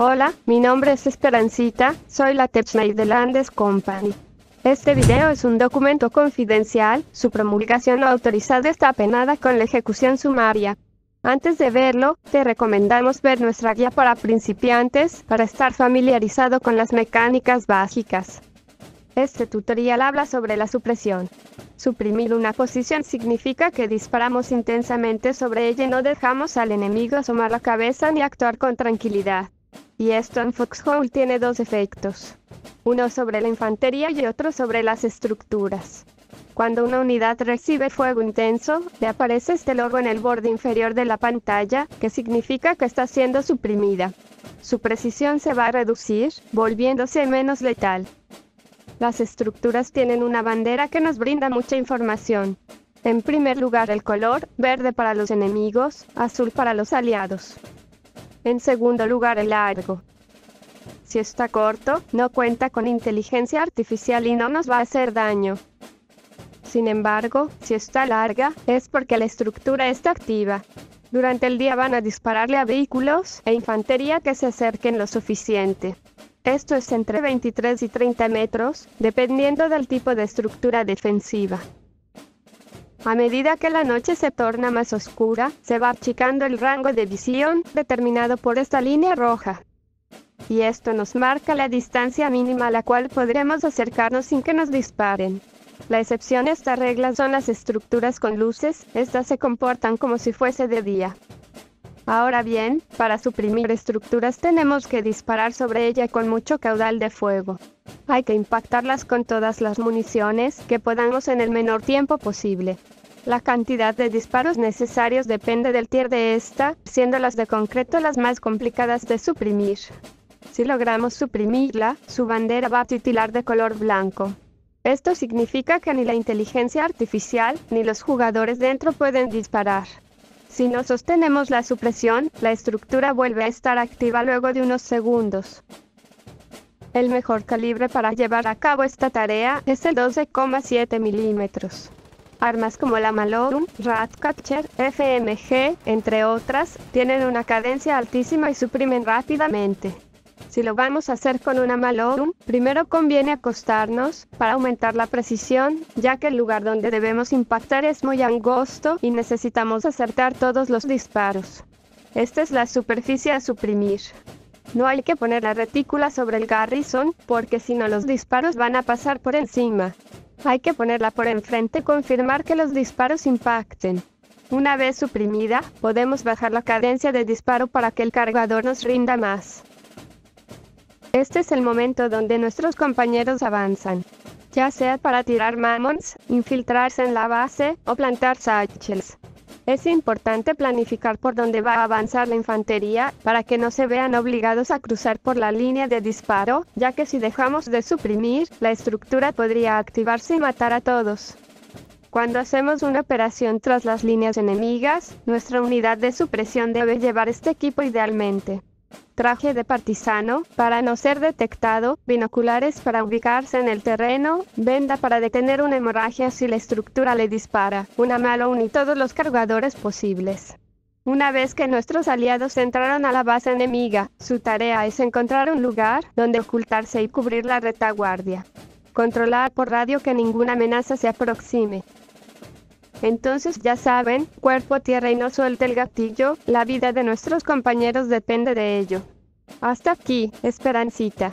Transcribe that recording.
Hola, mi nombre es Esperancita, soy la TechNight de Landes Company. Este video es un documento confidencial, su promulgación autorizada está penada con la ejecución sumaria. Antes de verlo, te recomendamos ver nuestra guía para principiantes, para estar familiarizado con las mecánicas básicas. Este tutorial habla sobre la supresión. Suprimir una posición significa que disparamos intensamente sobre ella y no dejamos al enemigo asomar la cabeza ni actuar con tranquilidad. Y esto en Foxhole tiene dos efectos. Uno sobre la infantería y otro sobre las estructuras. Cuando una unidad recibe fuego intenso, le aparece este logo en el borde inferior de la pantalla, que significa que está siendo suprimida. Su precisión se va a reducir, volviéndose menos letal. Las estructuras tienen una bandera que nos brinda mucha información. En primer lugar el color, verde para los enemigos, azul para los aliados. En segundo lugar el largo. Si está corto, no cuenta con inteligencia artificial y no nos va a hacer daño. Sin embargo, si está larga, es porque la estructura está activa. Durante el día van a dispararle a vehículos e infantería que se acerquen lo suficiente. Esto es entre 23 y 30 metros, dependiendo del tipo de estructura defensiva. A medida que la noche se torna más oscura, se va achicando el rango de visión determinado por esta línea roja. Y esto nos marca la distancia mínima a la cual podremos acercarnos sin que nos disparen. La excepción a esta regla son las estructuras con luces, estas se comportan como si fuese de día. Ahora bien, para suprimir estructuras tenemos que disparar sobre ella con mucho caudal de fuego. Hay que impactarlas con todas las municiones que podamos en el menor tiempo posible. La cantidad de disparos necesarios depende del tier de esta, siendo las de concreto las más complicadas de suprimir. Si logramos suprimirla, su bandera va a titilar de color blanco. Esto significa que ni la inteligencia artificial ni los jugadores dentro pueden disparar. Si no sostenemos la supresión, la estructura vuelve a estar activa luego de unos segundos. El mejor calibre para llevar a cabo esta tarea es el 12,7 milímetros. Armas como la Malone, Ratcatcher, FMG, entre otras, tienen una cadencia altísima y suprimen rápidamente. Si lo vamos a hacer con una Malone, primero conviene acostarnos para aumentar la precisión, ya que el lugar donde debemos impactar es muy angosto y necesitamos acertar todos los disparos. Esta es la superficie a suprimir. No hay que poner la retícula sobre el Garrison, porque si no los disparos van a pasar por encima. Hay que ponerla por enfrente y confirmar que los disparos impacten. Una vez suprimida, podemos bajar la cadencia de disparo para que el cargador nos rinda más. Este es el momento donde nuestros compañeros avanzan, ya sea para tirar mammons, infiltrarse en la base o plantar satchels. Es importante planificar por dónde va a avanzar la infantería para que no se vean obligados a cruzar por la línea de disparo, ya que si dejamos de suprimir, la estructura podría activarse y matar a todos. Cuando hacemos una operación tras las líneas enemigas, nuestra unidad de supresión debe llevar este equipo idealmente traje de partisano para no ser detectado, binoculares para ubicarse en el terreno, venda para detener una hemorragia si la estructura le dispara, una Malone y todos los cargadores posibles. Una vez que nuestros aliados entraron a la base enemiga, su tarea es encontrar un lugar donde ocultarse y cubrir la retaguardia. Controlar por radio que ninguna amenaza se aproxime. Entonces ya saben, cuerpo tierra y no suelte el gatillo, la vida de nuestros compañeros depende de ello. Hasta aquí, Esperancita.